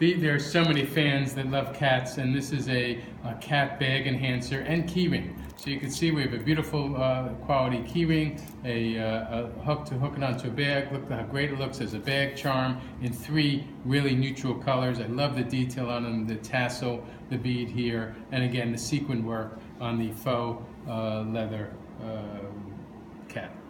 The, there are so many fans that love cats, and this is a, a cat bag enhancer and keyring. So you can see we have a beautiful uh, quality keyring, a, uh, a hook to hook it onto a bag. Look how great it looks as a bag charm in three really neutral colors. I love the detail on them, the tassel, the bead here, and again the sequin work on the faux uh, leather uh, cat.